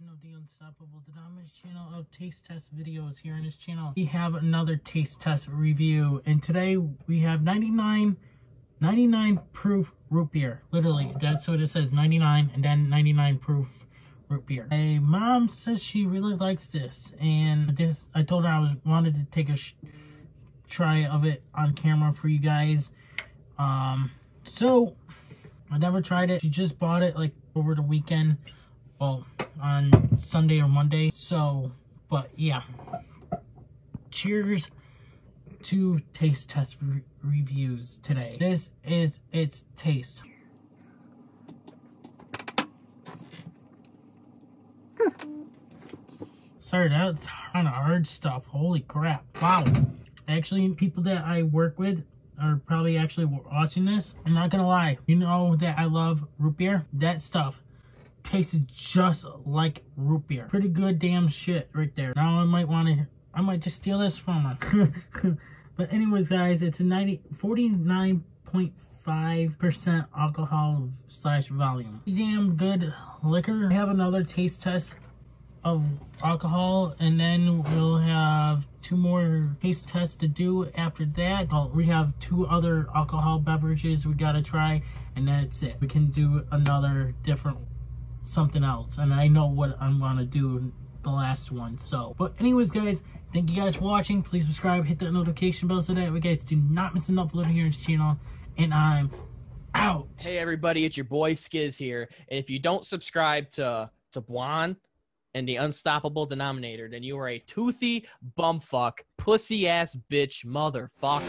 Of the unstoppable Denominator's channel of taste test videos here on this channel. We have another taste test review, and today we have 99, 99 proof root beer. Literally, that's what it says, 99, and then 99 proof root beer. My mom says she really likes this, and this I told her I was wanted to take a try of it on camera for you guys. Um, so I never tried it. She just bought it like over the weekend well, on Sunday or Monday. So, but yeah. Cheers to taste test re reviews today. This is its taste. Sorry, that's kind of hard stuff. Holy crap. Wow. Actually, people that I work with are probably actually watching this. I'm not gonna lie. You know that I love root beer? That stuff tasted just like root beer. Pretty good damn shit right there. Now I might want to, I might just steal this from her. but anyways, guys, it's a 90, 49.5% alcohol slash volume. Damn good liquor. I have another taste test of alcohol and then we'll have two more taste tests to do after that we have two other alcohol beverages we gotta try and that's it we can do another different something else and I know what I'm gonna do the last one so. But anyways guys thank you guys for watching. Please subscribe hit that notification bell so that you guys do not miss an upload here on this channel and I'm out. Hey everybody it's your boy Skiz here and if you don't subscribe to to Buon and the unstoppable denominator then you are a toothy bumfuck pussy ass bitch motherfucker